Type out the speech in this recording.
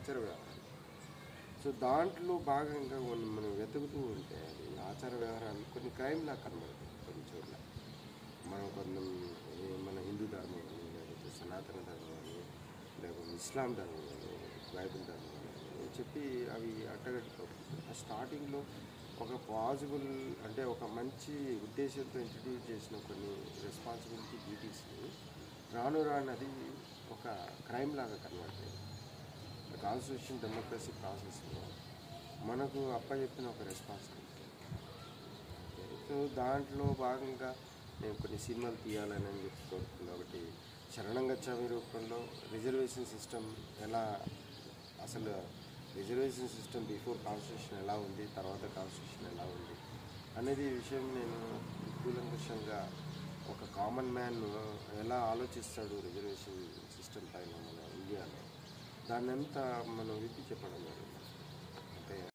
ఆచార వ్యవహారం సో దాంట్లో భాగంగా కొన్ని మనం వెతుకుతూ ఉంటే అది ఆచార వ్యవహారాలు కొన్ని క్రైమ్ లా కనబడుతుంది కొన్ని చోట్ల. మనం కొంత మన హిందూ ధర్మం కానీ లేకపోతే సనాతన ధర్మం కానీ లేకపోతే ఇస్లాం ధర్మం కానీ బైబిల్ ధర్మం అని చెప్పి అవి అట్టగట్టుకోవచ్చు ఆ స్టార్టింగ్లో ఒక పాజిబుల్ అంటే ఒక మంచి ఉద్దేశంతో ఇంట్రడ్యూస్ చేసిన కొన్ని రెస్పాన్సిబిలిటీ డ్యూటీస్ని రాను రాను అది ఒక క్రైమ్ లాగా కనబడుతుంది కాన్స్టిట్యూషన్ డెమోక్రసీ ప్రాసెస్లో మనకు అప్పచెప్పిన ఒక రెస్పాన్సిబిలిటీ సో దాంట్లో భాగంగా నేను కొన్ని సినిమాలు తీయాలని అని చెప్పి కోరుకుంది ఒకటి శరణంగచ్చామి రూపంలో రిజర్వేషన్ సిస్టమ్ ఎలా అసలు రిజర్వేషన్ సిస్టమ్ బిఫోర్ కాన్స్టిట్యూషన్ ఎలా ఉంది తర్వాత కాన్స్టిట్యూషన్ ఎలా ఉంది అనేది విషయం నేను కూలంకషంగా ఒక కామన్ మ్యాన్ ఎలా ఆలోచిస్తాడు రిజర్వేషన్ సిస్టమ్ పైన దాన్ని అంతా మనం విప్పి చెప్పడం